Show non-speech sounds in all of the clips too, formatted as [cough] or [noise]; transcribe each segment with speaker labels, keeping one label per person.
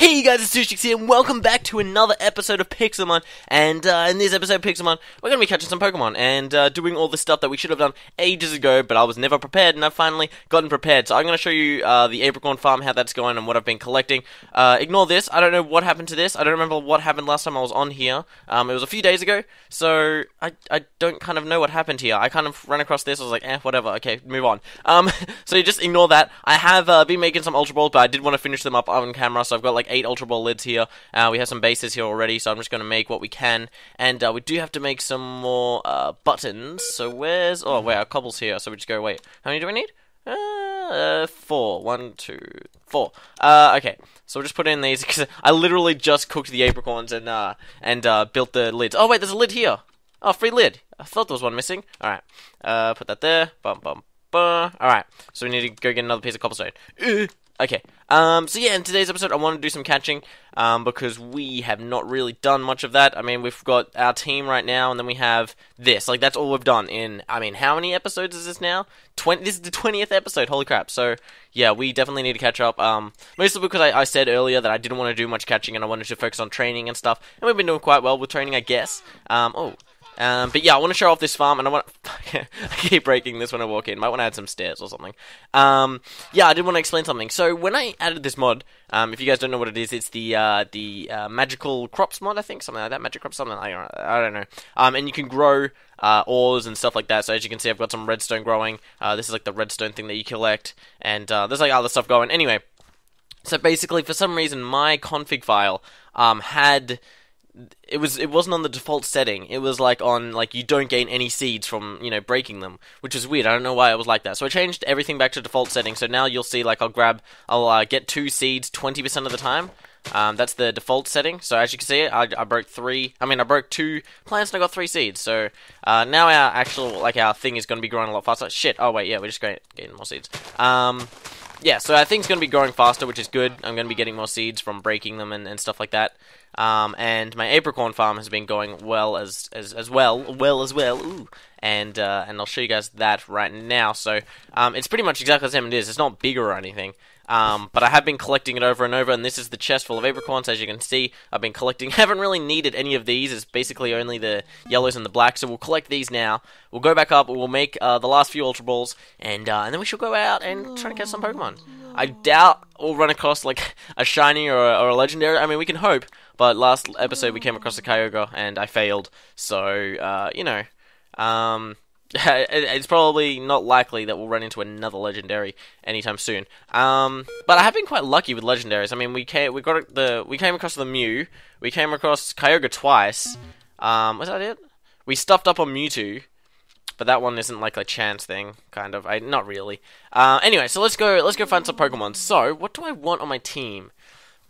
Speaker 1: Hey guys, it's Sushix here, and welcome back to another episode of Pixelmon. And uh, in this episode of Pixelmon, we're going to be catching some Pokemon and uh, doing all the stuff that we should have done ages ago, but I was never prepared, and I've finally gotten prepared. So I'm going to show you uh, the Apricorn farm, how that's going, and what I've been collecting. Uh, ignore this, I don't know what happened to this. I don't remember what happened last time I was on here. Um, it was a few days ago, so I, I don't kind of know what happened here. I kind of ran across this, I was like, eh, whatever, okay, move on. Um, [laughs] so you just ignore that. I have uh, been making some Ultra Balls, but I did want to finish them up on camera, so I've got like eight Ultra Ball lids here. Uh, we have some bases here already, so I'm just going to make what we can. And uh, we do have to make some more uh, buttons. So where's... Oh, wait, our cobble's here, so we just go, wait, how many do we need? Uh, four. One, two, four. Uh, okay. So we'll just put in these, [laughs] because I literally just cooked the apricorns and, uh, and, uh, built the lids. Oh, wait, there's a lid here. Oh, free lid. I thought there was one missing. Alright. Uh, put that there. Bum, bum, bum. Alright. So we need to go get another piece of cobblestone. Uh, Okay. Um, so yeah, in today's episode, I want to do some catching, um, because we have not really done much of that. I mean, we've got our team right now, and then we have this. Like, that's all we've done in, I mean, how many episodes is this now? 20, this is the 20th episode, holy crap. So, yeah, we definitely need to catch up, um, mostly because I, I said earlier that I didn't want to do much catching, and I wanted to focus on training and stuff, and we've been doing quite well with training, I guess. Um, oh, um, but yeah, I want to show off this farm, and I want. [laughs] I keep breaking this when I walk in. Might want to add some stairs or something. Um, yeah, I did want to explain something. So when I added this mod, um, if you guys don't know what it is, it's the uh, the uh, magical crops mod, I think, something like that. Magic crops, something like I don't know. Um, and you can grow uh, ores and stuff like that. So as you can see, I've got some redstone growing. Uh, this is like the redstone thing that you collect, and uh, there's like other stuff going. Anyway, so basically, for some reason, my config file um, had it was it wasn't on the default setting. It was like on like you don't gain any seeds from you know breaking them, which is weird. I don't know why it was like that. So I changed everything back to default setting. So now you'll see like I'll grab I'll uh, get two seeds twenty percent of the time. Um, that's the default setting. So as you can see, I, I broke three. I mean, I broke two plants and I got three seeds. So uh, now our actual like our thing is going to be growing a lot faster. Shit. Oh wait, yeah, we're just going getting more seeds. Um, yeah, so think it's going to be growing faster, which is good. I'm going to be getting more seeds from breaking them and, and stuff like that. Um, and my apricorn farm has been going well as as, as well, well as well. Ooh. And uh, and I'll show you guys that right now. So um, it's pretty much exactly the same as it is. It's not bigger or anything. Um, but I have been collecting it over and over, and this is the chest full of apricorns. As you can see, I've been collecting. [laughs] haven't really needed any of these. It's basically only the yellows and the blacks. So we'll collect these now. We'll go back up. We'll make uh, the last few Ultra Balls, and uh, and then we shall go out and try to catch some Pokemon. I doubt we'll run across like a shiny or a, or a legendary. I mean, we can hope. But last episode we came across a Kyogre and I failed. So uh, you know, um, [laughs] it's probably not likely that we'll run into another legendary anytime soon. Um, but I have been quite lucky with legendaries. I mean, we came, we got the, we came across the Mew, we came across Kyogre twice. Um, was that it? We stuffed up on Mewtwo, but that one isn't like a chance thing, kind of. I not really. Uh, anyway, so let's go. Let's go find some Pokemon. So, what do I want on my team?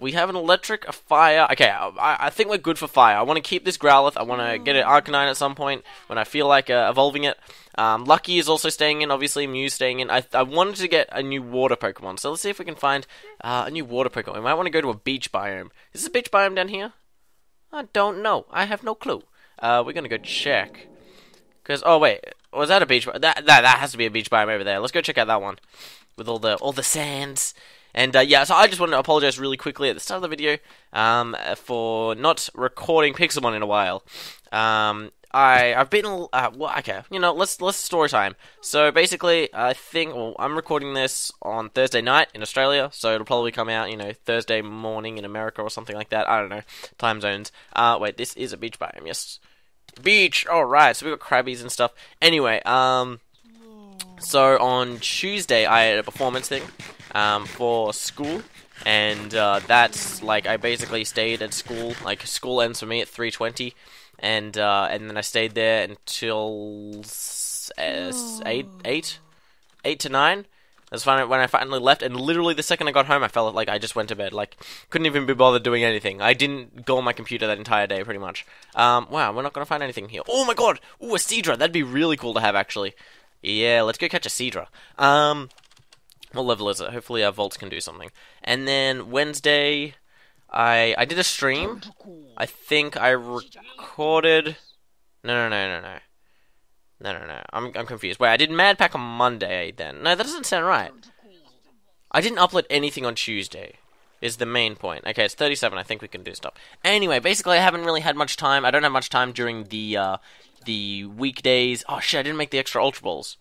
Speaker 1: We have an electric, a fire. Okay, I, I think we're good for fire. I want to keep this Growlithe. I want to get an Arcanine at some point when I feel like uh, evolving it. Um, Lucky is also staying in, obviously. Mew's staying in. I, I wanted to get a new water Pokemon, so let's see if we can find uh, a new water Pokemon. We might want to go to a beach biome. Is this a beach biome down here? I don't know. I have no clue. Uh, we're gonna go check. Cause oh wait, was that a beach? That that that has to be a beach biome over there. Let's go check out that one with all the all the sands. And uh, yeah, so I just want to apologize really quickly at the start of the video um, for not recording Pixelmon in a while. Um, I I've been uh, well, okay, you know, let's let's story time. So basically, I think well, I'm recording this on Thursday night in Australia, so it'll probably come out, you know, Thursday morning in America or something like that. I don't know time zones. Uh, wait, this is a beach biome, yes, beach. All right, so we got crabbies and stuff. Anyway, um, so on Tuesday I had a performance thing um, for school, and uh, that's like I basically stayed at school. Like school ends for me at three twenty, and uh, and then I stayed there until uh, eight eight eight to nine. That's when I finally left, and literally the second I got home, I felt like I just went to bed. Like, couldn't even be bothered doing anything. I didn't go on my computer that entire day, pretty much. Um, wow, we're not gonna find anything here. Oh my god! Ooh, a Seadra! That'd be really cool to have, actually. Yeah, let's go catch a Seadra. Um, what level is it? Hopefully our vaults can do something. And then Wednesday, I I did a stream. I think I recorded. No, no, no, no, no. No, no, no. I'm I'm confused. Wait, I did Mad Pack on Monday then. No, that doesn't sound right. I didn't upload anything on Tuesday. is the main point. Okay, it's 37. I think we can do stuff. Anyway, basically, I haven't really had much time. I don't have much time during the uh, the weekdays. Oh shit! I didn't make the extra Ultra Balls.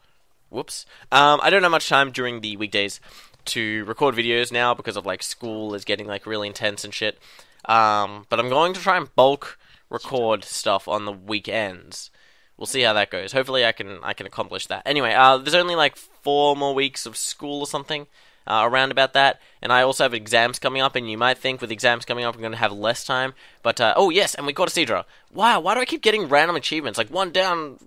Speaker 1: Whoops. Um, I don't have much time during the weekdays to record videos now because of like school is getting like really intense and shit. Um, but I'm going to try and bulk record stuff on the weekends. We'll see how that goes. Hopefully, I can I can accomplish that. Anyway, uh, there's only like four more weeks of school or something uh, around about that. And I also have exams coming up, and you might think with exams coming up, I'm going to have less time. But, uh, oh, yes, and we got a Seadra. Wow, why do I keep getting random achievements? Like, one down,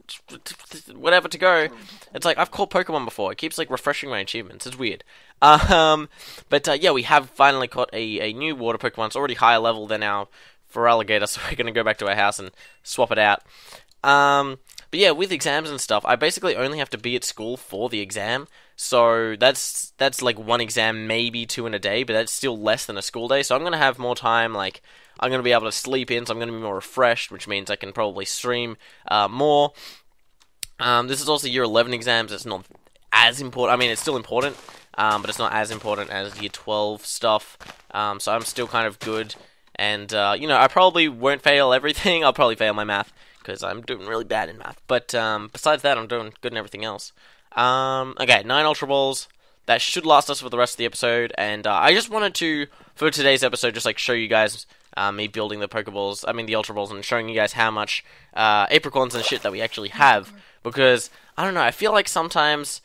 Speaker 1: whatever to go. It's like, I've caught Pokemon before. It keeps, like, refreshing my achievements. It's weird. Um, but, uh, yeah, we have finally caught a, a new water Pokemon. It's already higher level than our Feraligatr, [laughs] so we're going to go back to our house and swap it out. Um, but yeah, with exams and stuff, I basically only have to be at school for the exam. So that's that's like one exam, maybe two in a day, but that's still less than a school day. So I'm gonna have more time. Like I'm gonna be able to sleep in, so I'm gonna be more refreshed, which means I can probably stream uh, more. Um, this is also year 11 exams. It's not as important. I mean, it's still important, um, but it's not as important as year 12 stuff. Um, so I'm still kind of good. And, uh, you know, I probably won't fail everything. [laughs] I'll probably fail my math because I'm doing really bad in math. But um, besides that, I'm doing good in everything else. Um, okay, nine Ultra Balls. That should last us for the rest of the episode. And uh, I just wanted to, for today's episode, just like show you guys uh, me building the Pokeballs, I mean the Ultra Balls, and showing you guys how much uh, apricorns and shit that we actually have. Because, I don't know, I feel like sometimes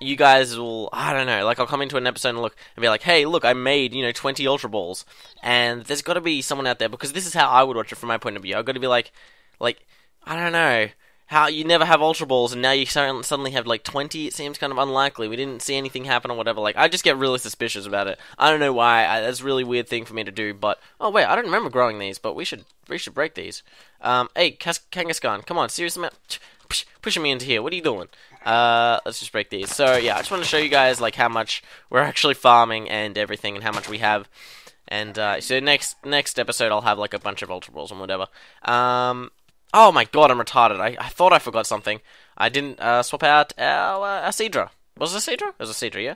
Speaker 1: you guys will, I don't know, like I'll come into an episode and look and be like, hey, look, I made, you know, 20 Ultra Balls. And there's got to be someone out there, because this is how I would watch it from my point of view. I've got to be like, like, I don't know. How you never have Ultra Balls and now you suddenly have like 20? It seems kind of unlikely. We didn't see anything happen or whatever. Like, I just get really suspicious about it. I don't know why. I, that's a really weird thing for me to do. But oh wait, I don't remember growing these. But we should we should break these. Um, hey, Kas- Kangaskhan, come on, seriously, man, pushing me into here. What are you doing? Uh, let's just break these. So yeah, I just want to show you guys like how much we're actually farming and everything, and how much we have. And uh, so next next episode, I'll have like a bunch of Ultra Balls and whatever. Um, Oh my god, I'm retarded. I, I thought I forgot something. I didn't uh, swap out our, uh, Seadra. Was it a Seadra? It was a Seadra, yeah?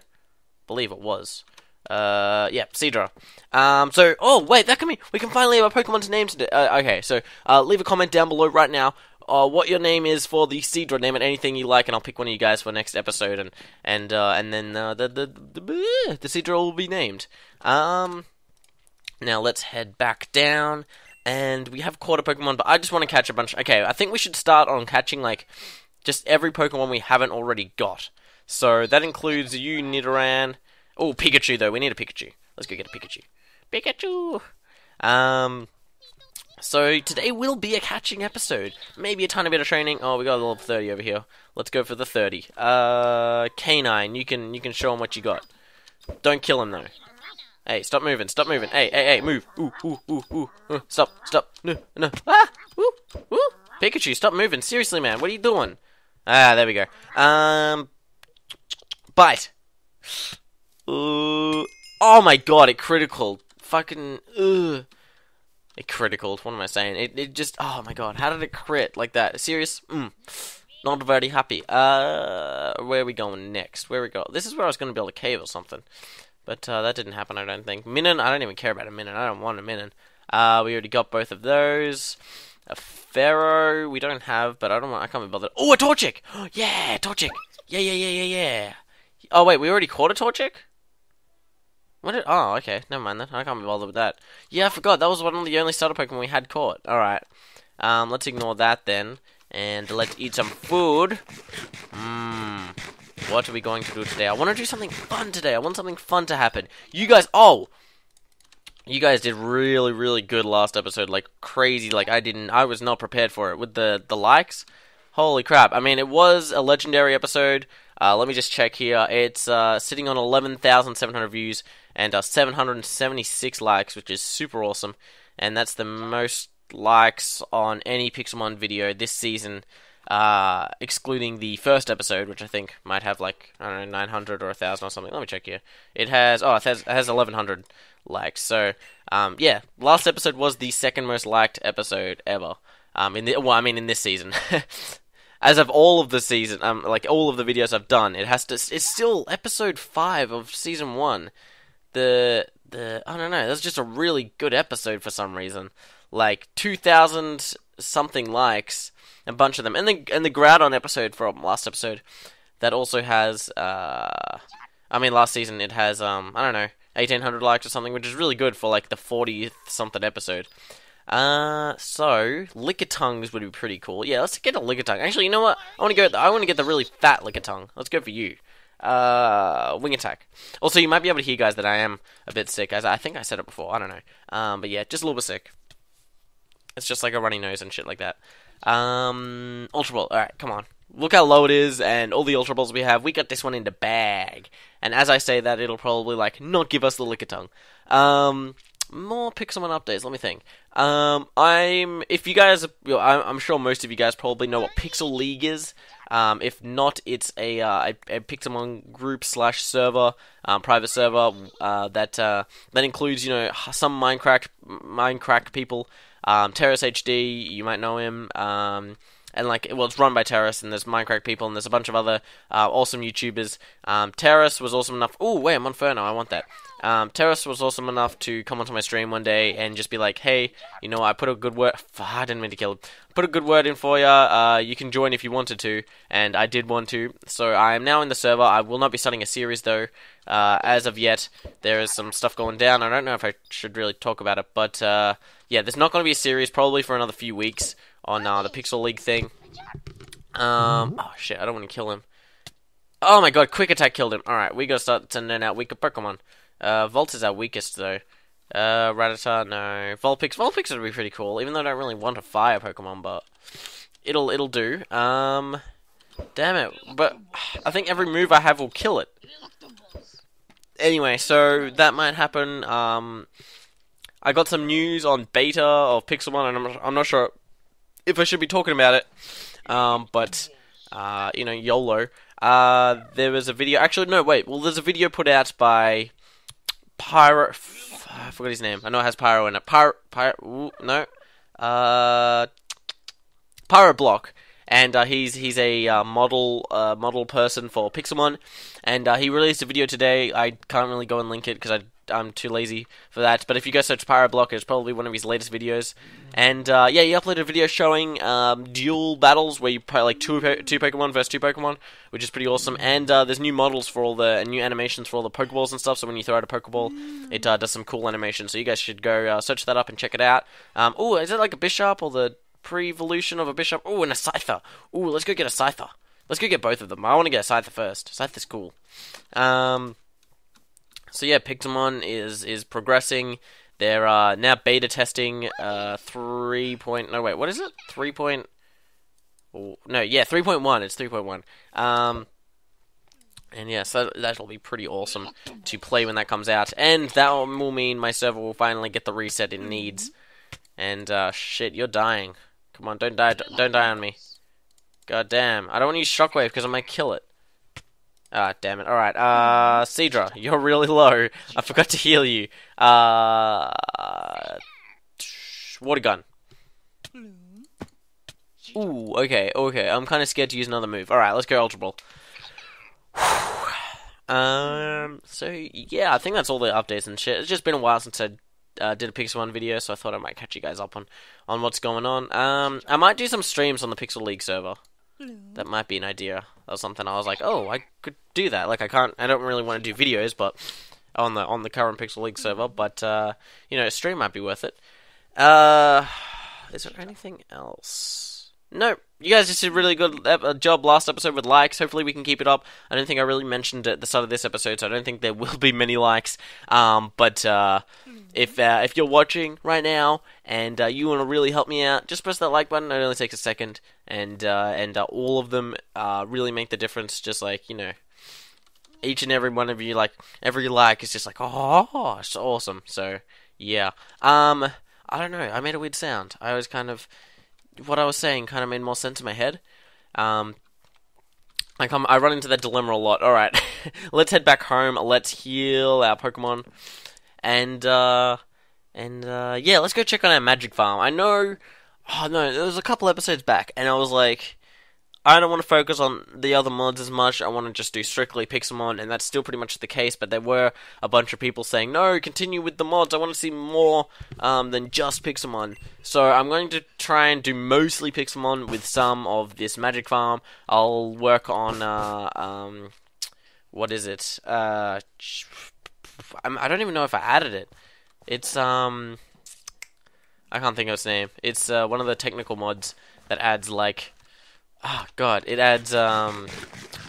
Speaker 1: believe it was. Uh, yeah, Seadra. Um, so, oh, wait, that can be, we can finally have a Pokemon's name today. Uh, okay, so, uh, leave a comment down below right now, uh, what your name is for the Seadra. Name it anything you like, and I'll pick one of you guys for next episode, and, and, uh, and then, uh, the, the, the, the Seadra will be named. Um, now let's head back down and we have caught a Pokemon, but I just want to catch a bunch. Okay, I think we should start on catching like just every Pokemon we haven't already got. So that includes you, Nidoran. Oh, Pikachu though. We need a Pikachu. Let's go get a Pikachu. Pikachu. Um. So today will be a catching episode. Maybe a tiny bit of training. Oh, we got a level 30 over here. Let's go for the 30. Uh, Canine, you can you can show him what you got. Don't kill him though. Hey, stop moving, stop moving. Hey, hey, hey, move. Ooh, ooh, ooh, ooh. Uh, stop, stop. No, no. Ah! Ooh, ooh. Pikachu, stop moving. Seriously, man, what are you doing? Ah, there we go. Um, bite. Ooh. Oh my god, it critical. Fucking, ugh. It critical. What am I saying? It, it just, oh my god, how did it crit like that? Serious? Mm. Not very happy. Uh, where are we going next? Where we go? This is where I was going to build a cave or something. But uh, that didn't happen, I don't think. Minun, I don't even care about a Minun. I don't want a Minun. Uh, we already got both of those. A Fearow, we don't have, but I don't want, I can't be bothered. Oh, a Torchic! [gasps] yeah, Torchic! Yeah, yeah, yeah, yeah, yeah. Oh, wait, we already caught a Torchic? What did, oh, okay, never mind then. I can't be bothered with that. Yeah, I forgot, that was one of the only starter Pokemon we had caught. Alright. Um, let's ignore that then. And let's eat some food. Mmm. What are we going to do today? I want to do something fun today. I want something fun to happen. You guys, oh, you guys did really, really good last episode. Like crazy. Like I didn't, I was not prepared for it with the the likes. Holy crap! I mean, it was a legendary episode. Uh, let me just check here. It's uh, sitting on 11,700 views and uh, 776 likes, which is super awesome. And that's the most likes on any Pixelmon video this season uh, excluding the first episode, which I think might have like I don't know 900 or 1,000 or something. Let me check here. It has oh it has, it has 1,100 likes. So um, yeah, last episode was the second most liked episode ever. Um, in the, well, I mean in this season. [laughs] As of all of the season, um, like all of the videos I've done, it has to. It's still episode five of season one. The the I don't know. That's just a really good episode for some reason. Like two thousand something likes, a bunch of them, and the and the Groudon episode from last episode that also has. Uh, I mean, last season it has um I don't know eighteen hundred likes or something, which is really good for like the fortieth something episode. Uh, so Lickitungs would be pretty cool. Yeah, let's get a Lickitung. Actually, you know what? I want to go. I want to get the really fat Lickitung. Let's go for you. Uh, wing attack. Also, you might be able to hear, guys, that I am a bit sick. As I think I said it before. I don't know. Um, but yeah, just a little bit sick. It's just like a runny nose and shit like that. Um, Ultra Ball. All right, come on. Look how low it is, and all the Ultra Balls we have. We got this one in the bag. And as I say that, it'll probably like not give us the Lickitung. Um, more Pixelmon updates. Let me think. Um, I'm if you guys, I'm, sure most of you guys probably know what Pixel League is. Um, if not, it's a, uh, a, a Pixelmon group slash server, um, private server uh, that uh, that includes you know some Minecraft Minecraft people. Um, Terrace HD, you might know him. Um, and like well, it's run by Terrace, and there's Minecraft people, and there's a bunch of other uh, awesome YouTubers. Um, Terrace was awesome enough. Oh wait, I'm on Inferno. I want that. Um, Terrace was awesome enough to come onto my stream one day and just be like, "Hey, you know, I put a good word. [laughs] I didn't mean to kill him. Put a good word in for you. Uh, you can join if you wanted to, and I did want to. So I am now in the server. I will not be starting a series though. Uh, as of yet, there is some stuff going down. I don't know if I should really talk about it, but uh, yeah, there's not going to be a series probably for another few weeks on uh, the Pixel League thing. Um, oh shit, I don't want to kill him. Oh my god, Quick Attack killed him. Alright, we gotta start sending out weaker Pokemon. Uh, Volt is our weakest though. Uh, Rattata, no. Vulpix, Vulpix would be pretty cool, even though I don't really want a fire Pokemon, but it'll it'll do. Um, damn it, but I think every move I have will kill it. Anyway, so that might happen. Um, I got some news on beta of Pixelmon, and I'm, I'm not sure if I should be talking about it. Um, but uh, you know, YOLO. Uh, there was a video. Actually, no, wait. Well, there's a video put out by Pyro. I forgot his name. I know it has Pyro in it. Pyro. Pyro. Ooh, no. Uh, Pyro Block. And uh, he's he's a uh, model uh, model person for Pixelmon, and uh, he released a video today. I can't really go and link it because I I'm too lazy for that. But if you go search Pyroblock, it's probably one of his latest videos. And uh, yeah, he uploaded a video showing um, dual battles where you play like two two Pokemon versus two Pokemon, which is pretty awesome. And uh, there's new models for all the new animations for all the Pokeballs and stuff. So when you throw out a Pokeball, it uh, does some cool animation. So you guys should go uh, search that up and check it out. Um, oh, is it like a Bisharp or the pre-evolution of a Bisharp? Oh, and a Scyther. Oh, let's go get a Scyther. Let's go get both of them. I want to get a Scyther first. Scyther's cool. Um, so yeah, Pixelmon is is progressing. They're uh, now beta testing uh, three point. No wait, what is it? Three point. No, yeah, three point one. It's three point one. Um, and yeah, so that'll be pretty awesome to play when that comes out, and that will mean my server will finally get the reset it needs. And uh, shit, you're dying. Come on, don't die, don't die on me. God damn, I don't want to use Shockwave because I might kill it. Ah, damn it. Alright, uh, Seadra, you're really low. I forgot to heal you. Uh, water gun. Ooh, okay, okay. I'm kind of scared to use another move. Alright, let's go Ultra Ball. [sighs] um, so, yeah, I think that's all the updates and shit. It's just been a while since I uh, did a Pixelmon video, so I thought I might catch you guys up on, on what's going on. Um, I might do some streams on the Pixel League server. That might be an idea or something. I was like, oh, I could do that. Like, I can't. I don't really want to do videos, but on the on the current Pixel League server. But uh, you know, a stream might be worth it. Uh, is there anything else? No, you guys just did a really good job last episode with likes. Hopefully, we can keep it up. I don't think I really mentioned at the start of this episode, so I don't think there will be many likes. Um, but uh, if uh, if you're watching right now and uh, you want to really help me out, just press that like button. It only takes a second, and uh, and uh, all of them uh, really make the difference. Just like you know, each and every one of you, like every like is just like oh, it's awesome. So yeah, um, I don't know. I made a weird sound. I was kind of what I was saying kind of made more sense in my head. Um, I come, I run into that dilemma a lot. All right, [laughs] let's head back home. Let's heal our Pokemon, and uh, and uh, yeah, let's go check on our Magic Farm. I know, oh no, there was a couple episodes back, and I was like, I don't want to focus on the other mods as much. I want to just do strictly Pixelmon, and that's still pretty much the case. But there were a bunch of people saying, "No, continue with the mods. I want to see more um, than just Pixelmon." So I'm going to try and do mostly Pixelmon with some of this Magic Farm. I'll work on uh, um, what is it? Uh, I don't even know if I added it. It's um, I can't think of its name. It's uh, one of the technical mods that adds like oh god, it adds um,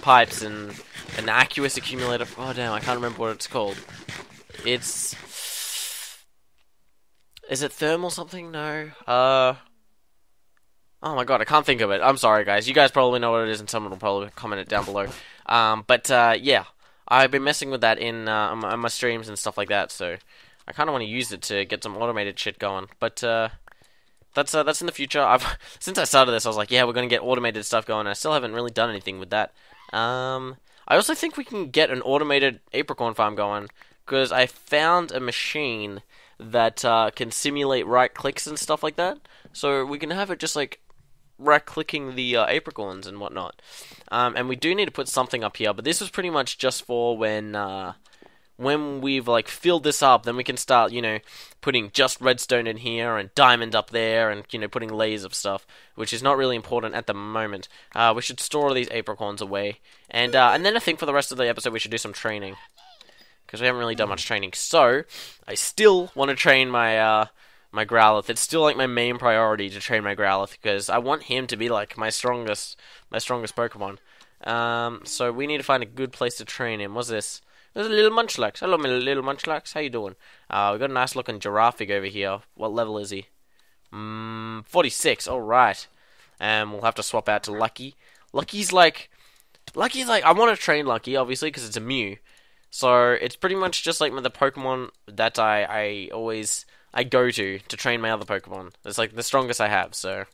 Speaker 1: pipes and an aqueous accumulator. Oh damn, I can't remember what it's called. It's is it thermal something? No. Uh. Oh my god, I can't think of it. I'm sorry, guys. You guys probably know what it is, and someone will probably comment it down below. Um, but uh, yeah, I've been messing with that in uh, my streams and stuff like that. So I kind of want to use it to get some automated shit going. But uh, that's uh, that's in the future. I've [laughs] since I started this, I was like, yeah, we're gonna get automated stuff going. I still haven't really done anything with that. Um, I also think we can get an automated apricorn farm going because I found a machine that uh, can simulate right clicks and stuff like that. So we can have it just like right clicking the uh, apricorns and whatnot. Um, and we do need to put something up here, but this was pretty much just for when uh, when we've like filled this up, then we can start, you know, putting just redstone in here and diamond up there, and you know, putting layers of stuff, which is not really important at the moment. Uh, we should store all these apricorns away, and uh, and then I think for the rest of the episode we should do some training, because we haven't really done much training. So I still want to train my uh, my Growlithe. It's still like my main priority to train my Growlithe because I want him to be like my strongest my strongest Pokemon. Um, so we need to find a good place to train him. What's this? There's a little Munchlax. Hello, my little Munchlax. How you doing? Uh, we got a nice looking Girafarig over here. What level is he? Mm, 46. All right. And we'll have to swap out to Lucky. Lucky's like, Lucky's like. I want to train Lucky, obviously, because it's a Mew. So it's pretty much just like the Pokemon that I I always I go to to train my other Pokemon. It's like the strongest I have. So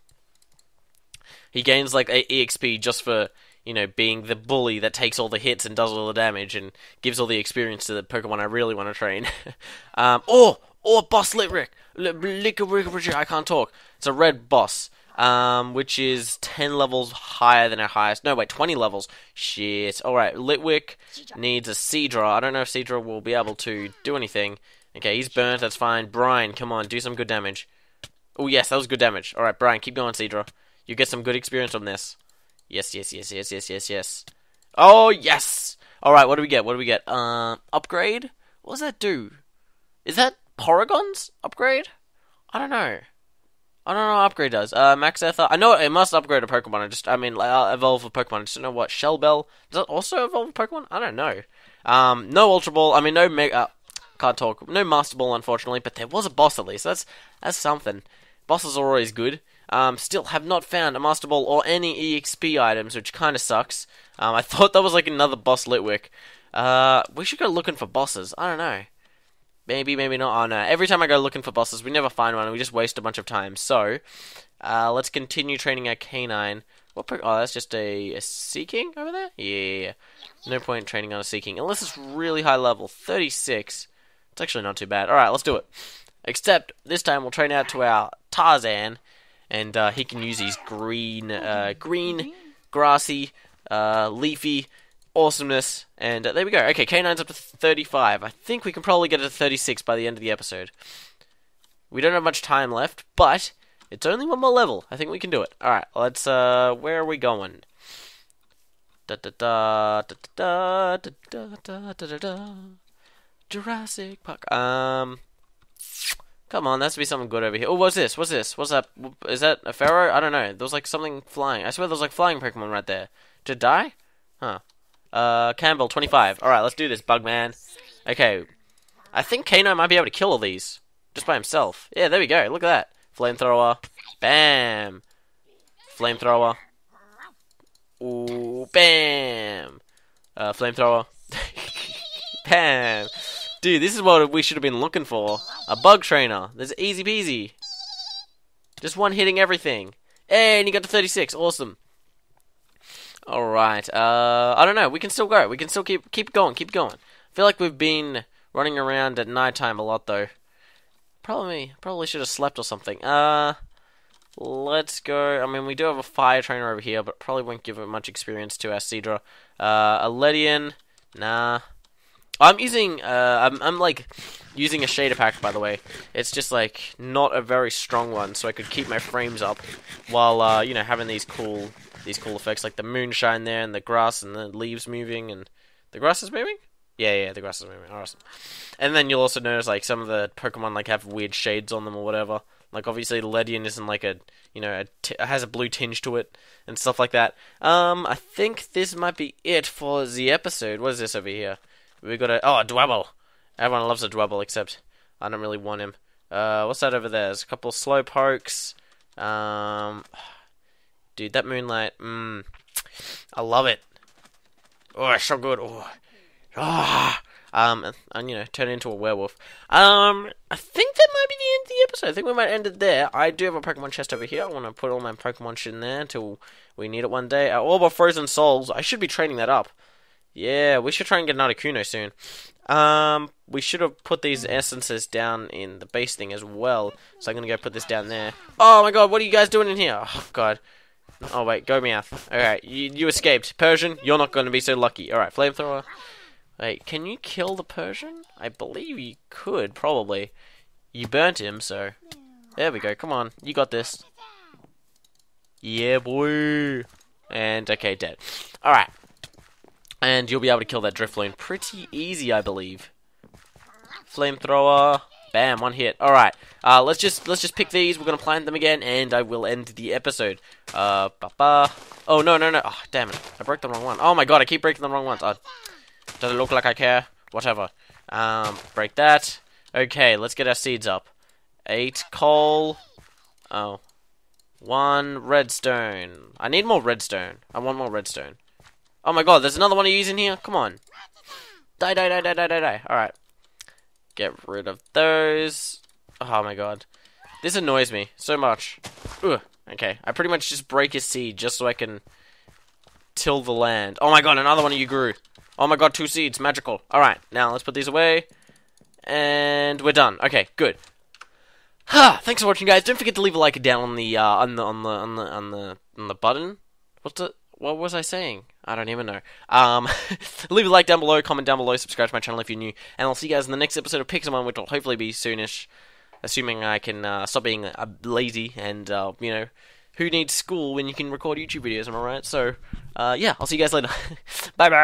Speaker 1: he gains like EXP just for you know, being the bully that takes all the hits and does all the damage and gives all the experience to the Pokemon I really want to train. [laughs] um, or, or Boss Litwick. I can't talk. It's a red boss, um, which is 10 levels higher than our highest. No, wait, 20 levels. Shit. Alright, Litwick needs a Seadra. I don't know if Seadra will be able to do anything. Okay, he's burnt, that's fine. Brian, come on, do some good damage. Oh, yes, that was good damage. Alright, Brian, keep going, Seadra. You get some good experience from this. Yes, yes, yes, yes, yes, yes, yes. Oh, yes! Alright, what do we get? What do we get? Uh, upgrade? What does that do? Is that Porygon's upgrade? I don't know. I don't know what upgrade does. Uh, Max Ether. I know it must upgrade a Pokemon. I just, I mean, uh, evolve a Pokemon. I just don't know what. Shell Bell. Does it also evolve a Pokemon? I don't know. Um, no Ultra Ball. I mean, no Mega. Uh, can't talk. No Master Ball, unfortunately, but there was a boss at least. That's that's something. Bosses are always good. Um, still have not found a Master Ball or any EXP items, which kind of sucks. Um, I [laughs] thought that was like another boss Litwick. Uh, we should go looking for bosses. I don't know. Maybe, maybe not. Oh no. Every time I go looking for bosses, we never find one we just waste a bunch of time. So, uh, let's continue training our canine. What oh, that's just a, a Seaking over there? Yeah. No point training on a Seaking. Unless it's really high level. 36. It's actually not too bad. Alright, let's do it. Except, this time we'll train out to our Tarzan and uh, he can use his green, uh, green, grassy, uh, leafy awesomeness. And uh, there we go. Okay, K9's up to 35. I think we can probably get it to 36 by the end of the episode. We don't have much time left, but it's only one more level. I think we can do it. All right, let's. Uh, where are we going? Da da da da da da da da da da. Jurassic Park. Um. Come on, has to be something good over here. Oh, what's this? What's this? What's that? Is that a Fearow? I don't know. There was like something flying. I swear there was like flying Pokemon right there. It die? Huh. Uh, Campbell, 25. Alright, let's do this, Bugman. Okay. I think Kano might be able to kill all these. Just by himself. Yeah, there we go. Look at that. Flamethrower. Bam. Flamethrower. Ooh, bam. Uh, flamethrower. [laughs] bam. Dude, this is what we should have been looking for. A bug trainer. That's easy peasy. Just one hitting everything. And you got to 36. Awesome. Alright. Uh, I don't know. We can still go. We can still keep keep going. Keep going. I feel like we've been running around at nighttime a lot, though. Probably, probably should have slept or something. Uh, let's go. I mean, we do have a fire trainer over here, but probably won't give it much experience to our Seadra. Uh, a Ledian, nah. I'm using, uh, I'm, I'm like using a shader pack, by the way. It's just like not a very strong one, so I could keep my frames up while, uh, you know, having these cool, these cool effects like the moonshine there and the grass and the leaves moving and the grass is moving. Yeah, yeah, the grass is moving. Awesome. And then you'll also notice like some of the Pokemon like have weird shades on them or whatever. Like obviously Ledian isn't like a you know a t- has a blue tinge to it and stuff like that. Um, I think this might be it for the episode. What is this over here? We got a oh a Dwebble. Everyone loves a Dwebble except I don't really want him. Uh, what's that over there? There's a couple Slowpokes. Um, [sighs] dude, that moonlight. Mmm, I love it. Oh, so good. Oh, ah. Um, and, and, you know, turn into a werewolf. Um, I think that might be the end of the episode. I think we might end it there. I do have a Pokemon chest over here. I want to put all my Pokemon shit in there until we need it one day. Uh, all my Frozen Souls. I should be training that up. Yeah, we should try and get an Articuno soon. Um, we should have put these essences down in the base thing as well. So I'm gonna go put this down there. Oh my god, what are you guys doing in here? Oh god. Oh wait, go Meowth. Alright, you, you escaped. Persian, you're not gonna be so lucky. Alright, flamethrower. Wait, can you kill the Persian? I believe you could, probably. You burnt him, so... There we go, come on. You got this. Yeah, boy. And, okay, dead. Alright. And you'll be able to kill that Drifloon pretty easy, I believe. Flamethrower. Bam, one hit. Alright. Uh, let's just let's just pick these. We're gonna plant them again, and I will end the episode. Uh, ba -ba. Oh, no, no, no. Oh, damn it. I broke the wrong one. Oh my god, I keep breaking the wrong ones. Oh, does it look like I care? Whatever. Um, break that. Okay, let's get our seeds up. Eight coal. Oh. One redstone. I need more redstone. I want more redstone. Oh my god, there's another one of these in here? Come on. Die, die, die, die, die, die, die. Alright. Get rid of those. Oh my god. This annoys me so much. Ugh. Okay, I pretty much just break a seed just so I can till the land. Oh my god, another one of you grew. Oh my god, two seeds, magical. Alright, now let's put these away. And we're done. Okay, good. Ha! [sighs] Thanks for watching, guys. Don't forget to leave a like down on the uh, on the on the on the on the on the button. What's the what was I saying? I don't even know. Um, [laughs] leave a like down below, comment down below, subscribe to my channel if you're new, and I'll see you guys in the next episode of Pixelmon, which will hopefully be soonish, assuming I can uh, stop being uh, lazy and uh, you know, who needs school when you can record YouTube videos? Am I right? So, uh, yeah, I'll see you guys later. [laughs] bye bye.